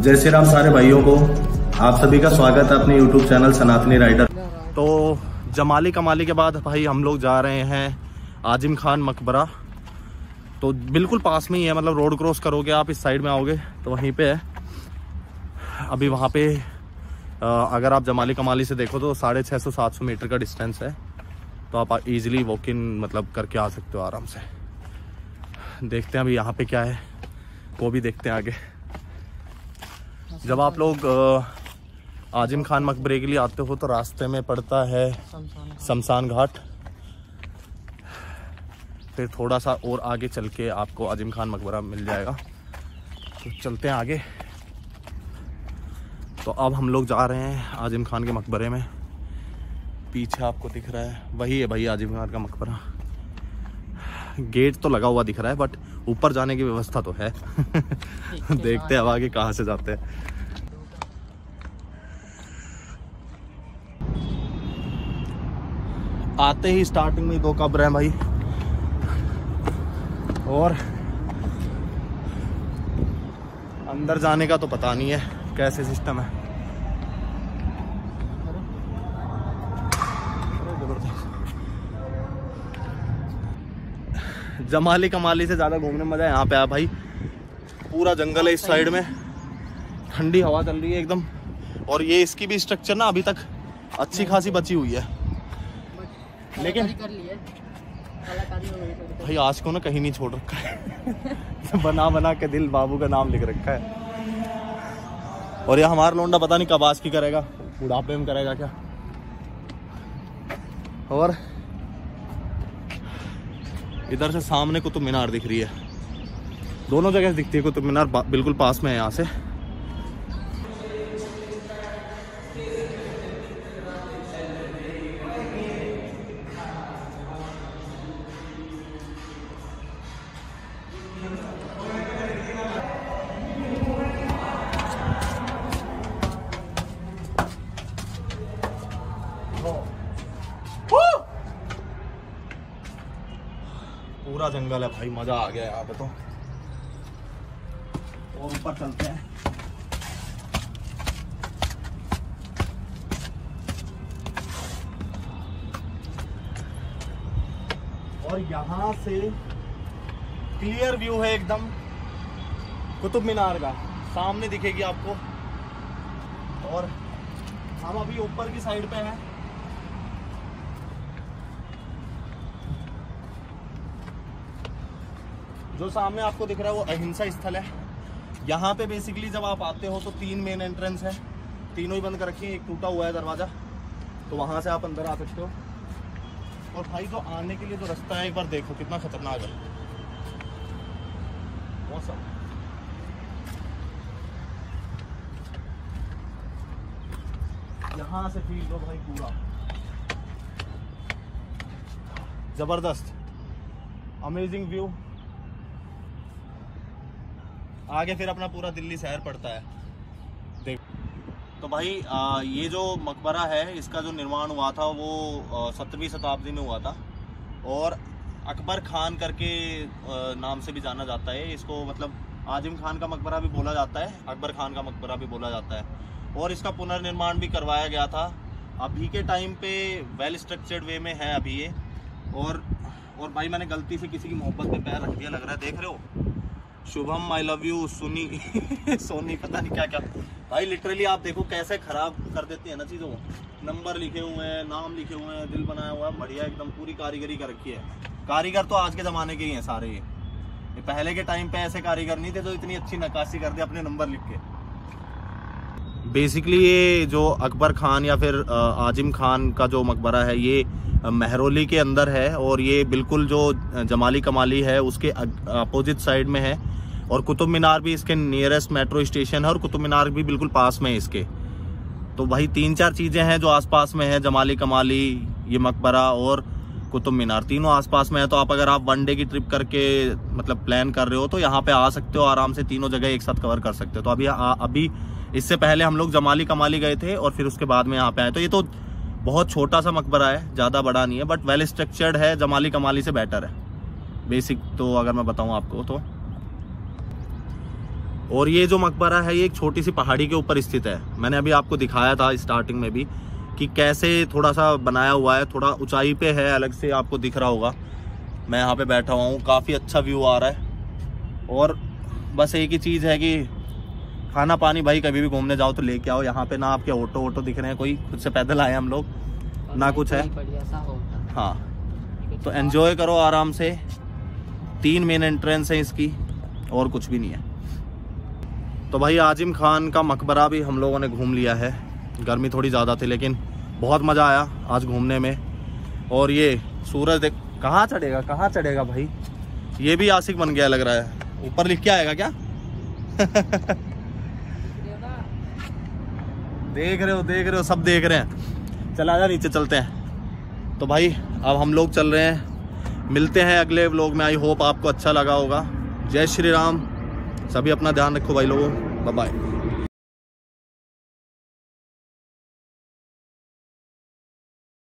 जय श्री राम सारे भाइयों को। आप सभी का स्वागत है अपने YouTube चैनल सनातनी राइडर। तो जमाली कमाली के बाद भाई हम लोग जा रहे हैं आजिम खान मकबरा। तो बिल्कुल पास में ही है मतलब रोड क्रॉस करोगे आप, इस साइड में आओगे तो वहीं पे है। अभी वहाँ पे अगर आप जमाली कमाली से देखो तो साढ़े छः सौ सात सौ मीटर का डिस्टेंस है। तो आप इजीली वॉक इन मतलब करके आ सकते हो आराम से। देखते हैं अभी यहाँ पे क्या है, वो भी देखते हैं आगे। जब आप लोग आजिम खान मकबरे के लिए आते हो तो रास्ते में पड़ता है शमशान घाट। फिर थोड़ा सा और आगे चल के आपको आजिम खान मकबरा मिल जाएगा। तो चलते हैं आगे। तो अब हम लोग जा रहे हैं आजिम खान के मकबरे में। पीछे आपको दिख रहा है, वही है भाई आजिम खान का मकबरा। गेट तो लगा हुआ दिख रहा है बट ऊपर जाने की व्यवस्था तो है। देखते हैं अब आगे कहाँ से जाते हैं। आते ही स्टार्टिंग में दो कब्र हैं भाई। और अंदर जाने का तो पता नहीं है कैसे सिस्टम है। जमाली कमाली से ज़्यादा घूमने मज़ा है यहाँ पे आ भाई। पूरा जंगल है इस साइड में। ठंडी हवा चल रही है एकदम। और ये इसकी भी स्ट्रक्चर ना अभी तक अच्छी खासी बची हुई है। लेकिन भाई आज को ना कहीं नहीं छोड़ रखा है। बना बना के दिल बाबू का नाम लिख रखा है। और ये हमारा लोंडा पता नहीं कब आज की करेगा। बुढ़ापे में करेगा क्या? और इधर से सामने कुतुब मीनार दिख रही है। दोनों जगह दिखती है कुतुब मीनार बिल्कुल पास में है यहाँ से। पूरा जंगल है भाई, मज़ा आ गया यहाँ पे तो। ऊपर चलते हैं। और यहाँ से क्लियर व्यू है एकदम, कुतुब मीनार का। सामने दिखेगी आपको। और हम अभी ऊपर की साइड पे हैं। जो सामने आपको दिख रहा है वो अहिंसा स्थल है। यहाँ पे बेसिकली जब आप आते हो तो तीन मेन एंट्रेंस है। तीनों ही बंद कर रखी है, एक टूटा हुआ है दरवाज़ा। तो वहाँ से आप अंदर आ सकते हो। और भाई तो आने के लिए जो रास्ता है, एक बार देखो कितना खतरनाक है। मौसम यहाँ से फील लो भाई पूरा। ज़बरदस्त। अमेजिंग व्यू आगे फिर अपना पूरा दिल्ली शहर पड़ता है। देख। तो भाई आ, ये जो मकबरा है इसका जो निर्माण हुआ था वो सत्रहवीं शताब्दी में हुआ था। और अकबर खान करके नाम से भी जाना जाता है। इसको मतलब आजिम खान का मकबरा भी बोला जाता है अकबर खान का मकबरा भी बोला जाता है। और इसका पुनर्निर्माण भी करवाया गया था। अभी के टाइम पे वेल स्ट्रक्चर्ड वे में है अभी ये। और और भाई मैंने गलती से किसी की मोहब्बत में पैर रख दिया लग रहा है देख रहे हो? शुभम आई लव यू सुनी, सोनी, पता नहीं क्या क्या भाई लिटरली आप देखो कैसे खराब कर देते हैं ना चीज़ों को। नंबर लिखे हुए हैं, नाम लिखे हुए हैं, दिल बनाया हुआ है, बढ़िया एकदम, पूरी कारीगरी कर रखी है। कारीगर तो आज के ज़माने के ही हैं सारे। ये पहले के टाइम पे ऐसे कारीगर नहीं थे तो इतनी अच्छी नक्काशी कर दी अपने नंबर लिख के। बेसिकली ये जो अकबर खान या फिर आजिम खान का जो मकबरा है, ये महरोली के अंदर है और ये बिल्कुल जो जमाली कमाली है, उसके अपोजिट साइड में है। और कुतुब मीनार भी इसके नियरेस्ट मेट्रो स्टेशन है और कुतुब मीनार भी बिल्कुल पास में है इसके। तो वही तीन चार चीज़ें हैं जो आसपास में है जमाली कमाली ये मकबरा और कुतुब मीनार तीनों आसपास में है तो आप अगर आप वन डे की ट्रिप करके मतलब प्लान कर रहे हो तो यहाँ पे आ सकते हो आराम से तीनों जगह एक साथ कवर कर सकते हो। तो अभी आ, अभी इससे पहले हम लोग जमाली कमाली गए थे और फिर उसके बाद में यहाँ पे आए। तो ये तो बहुत छोटा सा मकबरा है ज़्यादा बड़ा नहीं है बट वेल स्ट्रक्चर्ड है जमाली कमाली से बेटर है। बेसिक तो अगर मैं बताऊँ आपको तो और ये जो मकबरा है ये एक छोटी सी पहाड़ी के ऊपर स्थित है। मैंने अभी आपको दिखाया था स्टार्टिंग में भी कि कैसे थोड़ा सा बनाया हुआ है थोड़ा ऊंचाई पे है अलग से आपको दिख रहा होगा। मैं यहाँ पे बैठा हुआ हूँ काफ़ी अच्छा व्यू आ रहा है। और बस एक ही चीज़ है कि खाना पानी भाई कभी भी घूमने जाओ तो लेके आओ। यहाँ पे ना आपके ऑटो वोटो दिख रहे हैं कोई खुद से पैदल आए हम लोग ना कुछ है। हाँ तो एन्जॉय करो आराम से। तीन मेन एंट्रेंस है इसकी और कुछ भी नहीं है। तो भाई आजिम खान का मकबरा भी हम लोगों ने घूम लिया है। गर्मी थोड़ी ज़्यादा थी, लेकिन बहुत मज़ा आया आज घूमने में। और ये सूरज देख, कहाँ चढ़ेगा कहाँ चढ़ेगा भाई? ये भी आशिक बन गया लग रहा है। ऊपर लिख के आएगा क्या? देख रहे हो, देख रहे हो, सब देख रहे हैं। चला जा नीचे चलते हैं। तो भाई, अब हम लोग चल रहे हैं। मिलते हैं अगले व्लॉग में। आई होप आपको अच्छा लगा होगा। जय श्री राम। सभी अपना ध्यान रखो भाई लोगों। Bye bye